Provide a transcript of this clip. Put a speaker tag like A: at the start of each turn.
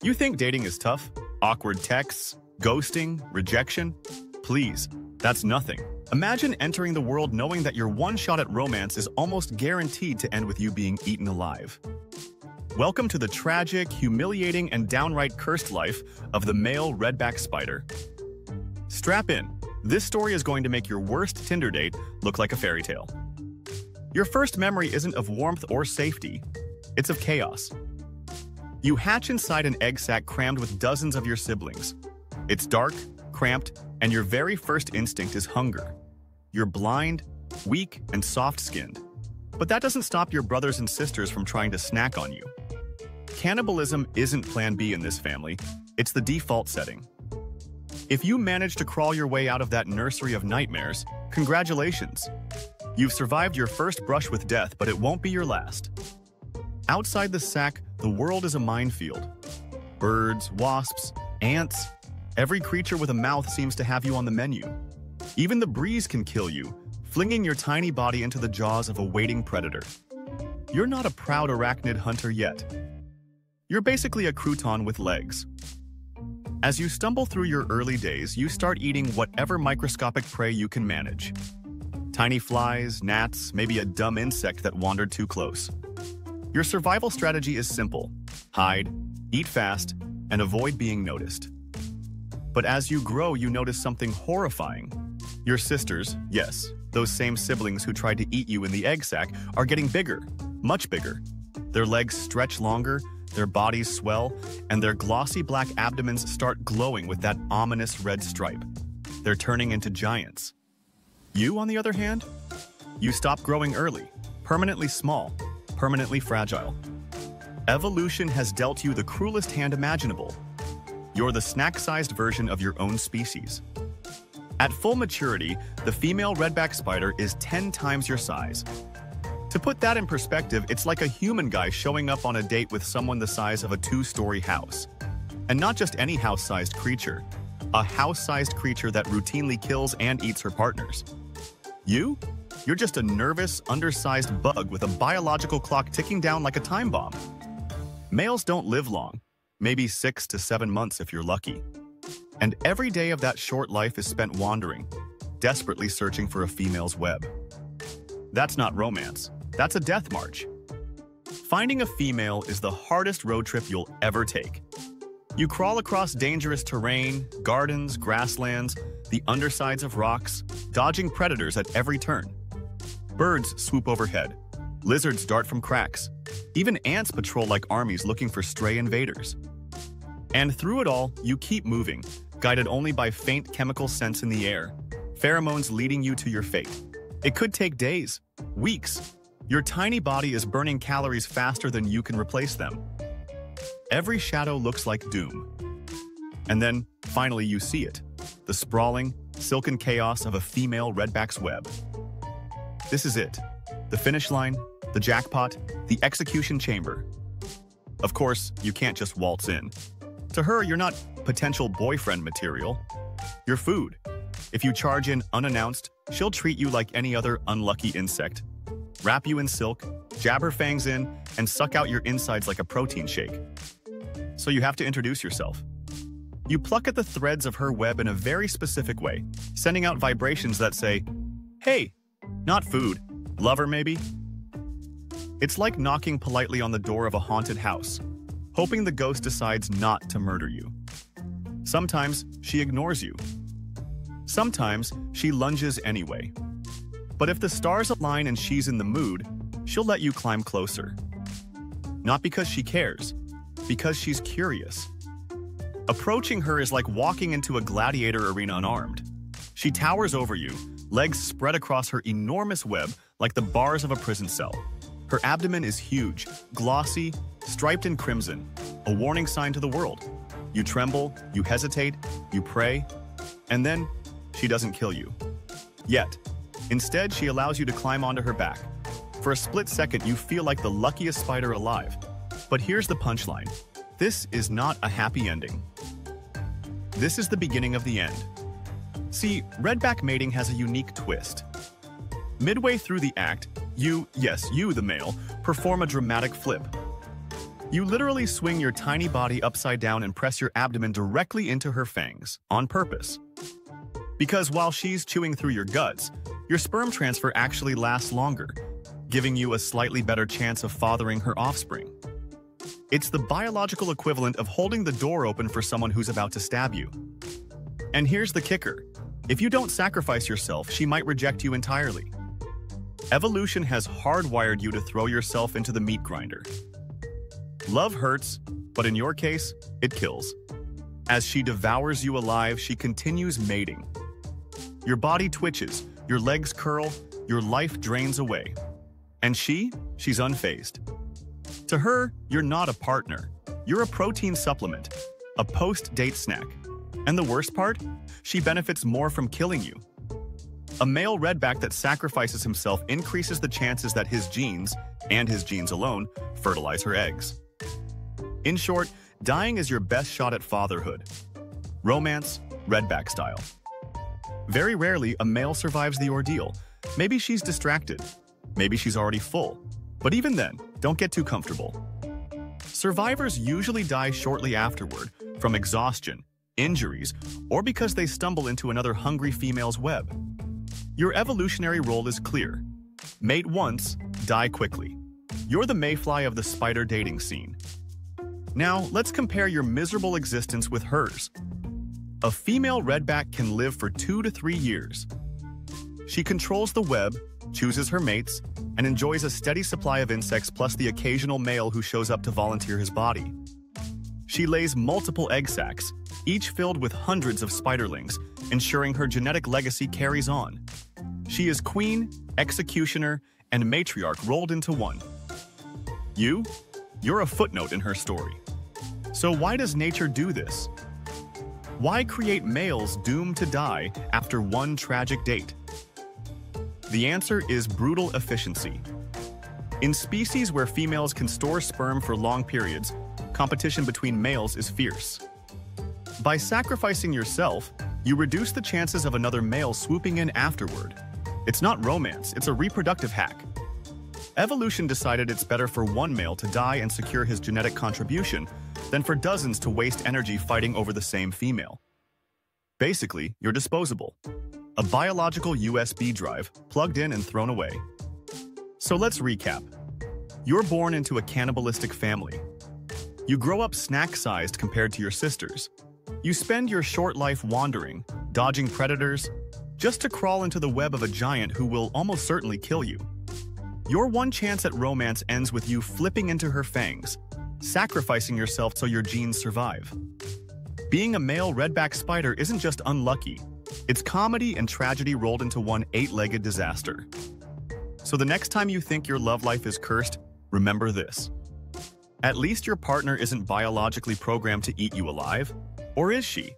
A: You think dating is tough? Awkward texts? Ghosting? Rejection? Please, that's nothing. Imagine entering the world knowing that your one shot at romance is almost guaranteed to end with you being eaten alive. Welcome to the tragic, humiliating, and downright cursed life of the male redback spider. Strap in. This story is going to make your worst Tinder date look like a fairy tale. Your first memory isn't of warmth or safety, it's of chaos. You hatch inside an egg sac crammed with dozens of your siblings. It's dark, cramped, and your very first instinct is hunger. You're blind, weak, and soft-skinned. But that doesn't stop your brothers and sisters from trying to snack on you. Cannibalism isn't plan B in this family, it's the default setting. If you manage to crawl your way out of that nursery of nightmares, congratulations. You've survived your first brush with death, but it won't be your last. Outside the sac, the world is a minefield. Birds, wasps, ants, every creature with a mouth seems to have you on the menu. Even the breeze can kill you, flinging your tiny body into the jaws of a waiting predator. You're not a proud arachnid hunter yet. You're basically a crouton with legs. As you stumble through your early days, you start eating whatever microscopic prey you can manage. Tiny flies, gnats, maybe a dumb insect that wandered too close. Your survival strategy is simple. Hide, eat fast, and avoid being noticed. But as you grow, you notice something horrifying. Your sisters, yes, those same siblings who tried to eat you in the egg sac, are getting bigger, much bigger. Their legs stretch longer, their bodies swell, and their glossy black abdomens start glowing with that ominous red stripe. They're turning into giants. You, on the other hand? You stop growing early, permanently small, permanently fragile. Evolution has dealt you the cruelest hand imaginable. You're the snack-sized version of your own species. At full maturity, the female redback spider is 10 times your size. To put that in perspective, it's like a human guy showing up on a date with someone the size of a two-story house. And not just any house-sized creature, a house-sized creature that routinely kills and eats her partners. You? You're just a nervous, undersized bug with a biological clock ticking down like a time bomb. Males don't live long, maybe six to seven months if you're lucky. And every day of that short life is spent wandering, desperately searching for a female's web. That's not romance, that's a death march. Finding a female is the hardest road trip you'll ever take. You crawl across dangerous terrain, gardens, grasslands, the undersides of rocks, dodging predators at every turn. Birds swoop overhead. Lizards dart from cracks. Even ants patrol like armies looking for stray invaders. And through it all, you keep moving, guided only by faint chemical scents in the air, pheromones leading you to your fate. It could take days, weeks. Your tiny body is burning calories faster than you can replace them. Every shadow looks like doom. And then, finally, you see it the sprawling, silken chaos of a female redback's web. This is it the finish line, the jackpot, the execution chamber. Of course, you can't just waltz in. To her, you're not potential boyfriend material. You're food. If you charge in unannounced, she'll treat you like any other unlucky insect. Wrap you in silk, jab her fangs in, and suck out your insides like a protein shake. So you have to introduce yourself. You pluck at the threads of her web in a very specific way, sending out vibrations that say, Hey, not food, lover maybe? It's like knocking politely on the door of a haunted house, hoping the ghost decides not to murder you. Sometimes she ignores you. Sometimes she lunges anyway. But if the stars align and she's in the mood, she'll let you climb closer. Not because she cares, because she's curious. Approaching her is like walking into a gladiator arena unarmed. She towers over you, legs spread across her enormous web like the bars of a prison cell. Her abdomen is huge, glossy, striped in crimson, a warning sign to the world. You tremble, you hesitate, you pray, and then she doesn't kill you. Yet, instead, she allows you to climb onto her back. For a split second, you feel like the luckiest spider alive. But here's the punchline this is not a happy ending. This is the beginning of the end. See, redback mating has a unique twist. Midway through the act, you, yes, you, the male, perform a dramatic flip. You literally swing your tiny body upside down and press your abdomen directly into her fangs, on purpose. Because while she's chewing through your guts, your sperm transfer actually lasts longer, giving you a slightly better chance of fathering her offspring. It's the biological equivalent of holding the door open for someone who's about to stab you. And here's the kicker. If you don't sacrifice yourself, she might reject you entirely. Evolution has hardwired you to throw yourself into the meat grinder. Love hurts, but in your case, it kills. As she devours you alive, she continues mating. Your body twitches, your legs curl, your life drains away. And she, she's unfazed. To her, you're not a partner. You're a protein supplement, a post-date snack. And the worst part? She benefits more from killing you. A male redback that sacrifices himself increases the chances that his genes, and his genes alone, fertilize her eggs. In short, dying is your best shot at fatherhood. Romance, redback style. Very rarely, a male survives the ordeal. Maybe she's distracted. Maybe she's already full. But even then, don't get too comfortable. Survivors usually die shortly afterward from exhaustion, injuries, or because they stumble into another hungry female's web. Your evolutionary role is clear. Mate once, die quickly. You're the mayfly of the spider dating scene. Now, let's compare your miserable existence with hers. A female redback can live for two to three years. She controls the web, chooses her mates, and enjoys a steady supply of insects plus the occasional male who shows up to volunteer his body. She lays multiple egg sacs, each filled with hundreds of spiderlings, ensuring her genetic legacy carries on. She is queen, executioner, and matriarch rolled into one. You? You're a footnote in her story. So why does nature do this? Why create males doomed to die after one tragic date? The answer is brutal efficiency. In species where females can store sperm for long periods, competition between males is fierce. By sacrificing yourself, you reduce the chances of another male swooping in afterward. It's not romance, it's a reproductive hack. Evolution decided it's better for one male to die and secure his genetic contribution than for dozens to waste energy fighting over the same female. Basically, you're disposable. A biological USB drive, plugged in and thrown away. So let's recap. You're born into a cannibalistic family. You grow up snack-sized compared to your sisters. You spend your short life wandering, dodging predators, just to crawl into the web of a giant who will almost certainly kill you. Your one chance at romance ends with you flipping into her fangs, sacrificing yourself so your genes survive. Being a male redback spider isn't just unlucky, it's comedy and tragedy rolled into one eight-legged disaster. So the next time you think your love life is cursed, remember this. At least your partner isn't biologically programmed to eat you alive, or is she?